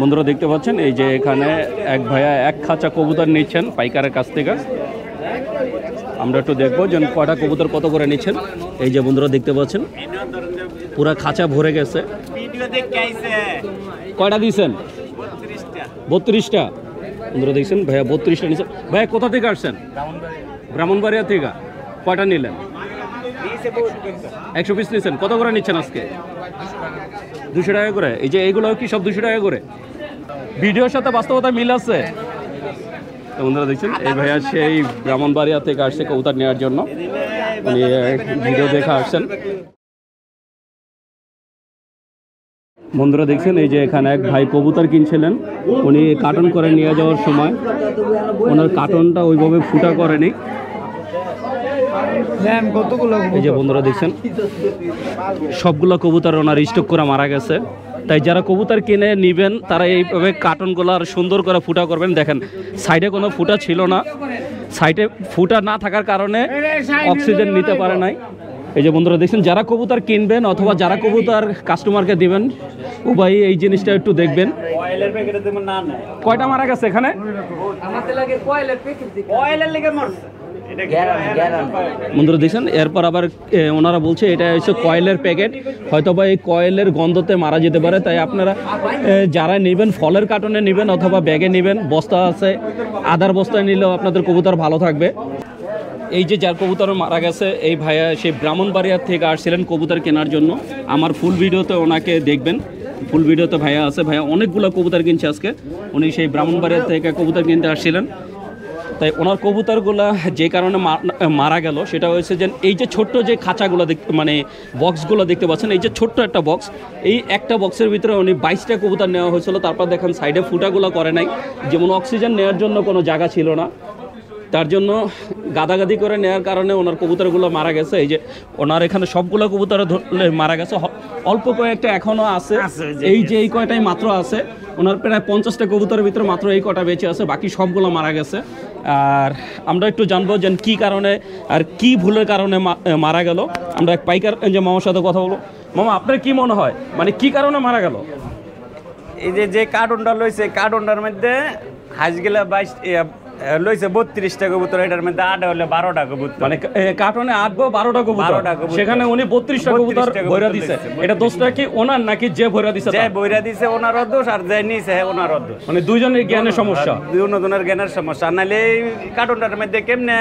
বন্ধুরা দেখতে পাচ্ছেন, এই যে এখানে এক ভাইয়া এক খাঁচা কবুতর নিচ্ছেন পাইকারের কাছ থেকে। আমরা একটু দেখব যে কটা কবুতর কত করে নিচ্ছেন। এই যে বন্ধুরা দেখতে পাচ্ছেন, পুরা খাঁচা ভরে গেছে। কয়টা দিয়েছেন? বত্রিশটা। বন্ধুরা দেখছেন, ভাইয়া বত্রিশটা নিচ্ছেন ভাইয়া কোথা থেকে আসছেন? ব্রাহ্মণবাড়িয়া থেকে। কয়টা নিলেন? একশো পিস নিচ্ছেন কত করে নিচ্ছেন আজকে? দুশো টাকা করে। এই যে এইগুলো কি সব দুশো টাকা করে? ভিডিওর সাথে বাস্তবতা মিল আছে? বন্ধুরা দেখছেন, এই ভাইয়া সেই ব্রাহ্মণবাড়িয়া থেকে আসছে কবুতর নেওয়ার জন্য। উনি ভিডিও দেখে আসছেন। বন্ধুরা দেখছেন, এই যে এখানে এক ভাই কবুতর কিনছিলেন। উনি কার্টন করে নিয়ে যাওয়ার সময়, ওনার কার্টনটা ওইভাবে ফুটা করেনি। এই যে বন্ধুরা দেখছেন সবগুলো কবুতর ওনার স্টক করে মারা গেছে। তাই যারা কবুতর কিনে নিবেন তারা এইভাবে কার্টনগুলো আর সুন্দর করে ফুটা করবেন। দেখেন সাইডে কোনো ফুটা ছিল না। সাইডে ফুটা না থাকার কারণে অক্সিজেন নিতে পারে নাই। এই যে বন্ধুরা দেখছেন যারা কবুতর কিনবেন অথবা যারা কবুতর কাস্টমারকে দিবেন উভয় এই জিনিসটা একটু দেখবেন। অয়েলের প্যাকেটে তুমি না নেয় কয়টা মারা গেছে এখানে বন্ধুরা দেখছেন? এরপর আবার ওনারা বলছে এটা হচ্ছে কয়েলের প্যাকেট। হয়তো বা এই কয়েলের গন্ধতে মারা যেতে পারে। তাই আপনারা যারা নেবেন, ফলের কার্টনে নেবেন অথবা ব্যাগে নেবেন, বস্তা আছে, আদার বস্তায় নিলেও আপনাদের কবুতর ভালো থাকবে। এই যে যার কবুতর মারা গেছে, এই ভাইয়া সেই ব্রাহ্মণবাড়িয়ার থেকে আসছিলেন কবুতর কেনার জন্য। আমার ফুল ভিডিওতে ওনাকে দেখবেন। ফুল ভিডিওতে ভাইয়া আছে। ভাইয়া অনেকগুলো কবুতর কিনছে আজকে। উনি সেই ব্রাহ্মণবাড়িয়া থেকে কবুতর কিনতে আসছিলেন। তাই ওনার কবুতরগুলা যে কারণে মারা গেল সেটা হয়েছে যে এই যে ছোট্ট যে খাঁচাগুলো দেখতে মানে বক্সগুলো দেখতে পাচ্ছেন এই যে ছোট্ট একটা বক্স এই একটা বক্সের ভিতরে উনি বাইশটা কবুতর নেওয়া হয়েছিল তারপর দেখেন সাইডে ফুটাগুলো করে নাই। যেমন অক্সিজেন নেওয়ার জন্য কোনো জায়গা ছিল না তার জন্য গাদাগাদি করে নেওয়ার কারণে ওনার কবুতরগুলো মারা গেছে। এই যে ওনার এখানে সবগুলো কবুতর ধরলে মারা গেছে। অল্প কয়েকটা এখনও আছে আছে, এই যে এই কয়টাই মাত্র আছে ওনার প্রায় পঞ্চাশটা কবুতরের ভিতরে মাত্র এই কটা বেঁচে আছে বাকি সবগুলো মারা গেছে। আর আমরা একটু জানব যে কি কারণে আর কি ভুলের কারণে মারা গেল। আমরা এক পাইকার যে মামার সাথে কথা বলব। মামা, আপনার কি মনে হয়? মানে কি কারণে মারা গেল? এই যে যে কার্টুনটা লইছে, কার্টুনটার মধ্যে হাজগেলা গেলে বাইশ লইছে বত্রিশটা কবুতর এটার মধ্যে আট হলে বারোটা কবুতর। মানে কার্টনে আট বা বারোটা কবুতর। 12টা কবুতর। সেখানে উনি বত্রিশটা কবুতর 32টা ভরা দিছে। এটা দোষটা কি ওনার নাকি যে ভরা দিছে যে? দিছে ওনার দোষ আর যে নিছে ওনার দোষ। মানে দুইজনের জ্ঞানের সমস্যা। দুজনের জ্ঞানের সমস্যা। নাহলে এই কার্টুনটার মধ্যে কেমনে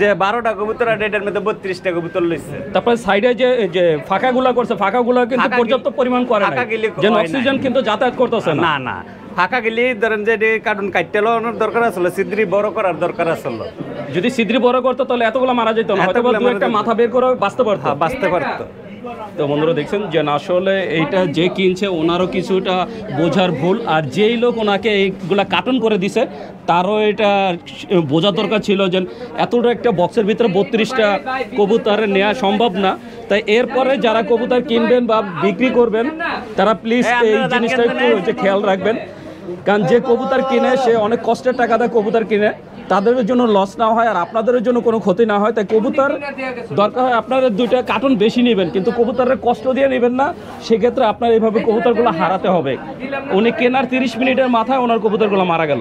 যে বারোটা কবুতর আর এটার মধ্যে বত্রিশটা কবুতর লইছে? তারপরে সাইডে যে যে ফাঁকাগুলা করছে ফাঁকাগুলা কিন্তু পর্যাপ্ত পরিমাণ করে না যেন। অক্সিজেন কিন্তু যাতায়াত করতেছে না না। ফাঁকা গেলে ধরেন যে কার্টুন কাটতে ওনার দরকার আসলে সিদ্রি বড় করার দরকার আসলো। যদি সিদ্রি বড় করতো তাহলে এতগুলো মারা যেত না হয়তো একটা মাথা বের করে বাঁচতে পারতো। হ্যাঁ বাঁচতে পারতো। তো বন্ধুরা দেখছেন যে আসলে এইটা যে কিনছে ওনারও কিছুটা বোঝার ভুল আর যেই লোক ওনাকে এইগুলা কার্টুন করে দিছে তারও এটা বোঝার দরকার ছিল যে এতটা একটা বক্সের ভিতরে বত্রিশটা কবুতর নেওয়া সম্ভব না। তাই এরপরে যারা কবুতর কিনবেন বা বিক্রি করবেন তারা প্লিজ হ্যাঁ, এই জিনিসটা একটু খেয়াল রাখবেন। কারণ যে কবুতর কিনে, সে অনেক কষ্টের টাকা দেয় কবুতর কিনে। তাদের জন্য লস না হয় আর আপনাদের জন্য কোনো ক্ষতি না হয়। তাই কবুতর দরকার হয় আপনাদের দুইটা কার্টুন বেশি নেবেন, কিন্তু কবুতরের কষ্ট দিয়ে নেবেন না। সেক্ষেত্রে আপনার এইভাবে কবুতরগুলো হারাতে হবে। উনি কেনার তিরিশ মিনিটের মাথায় ওনার কবুতরগুলো মারা গেল।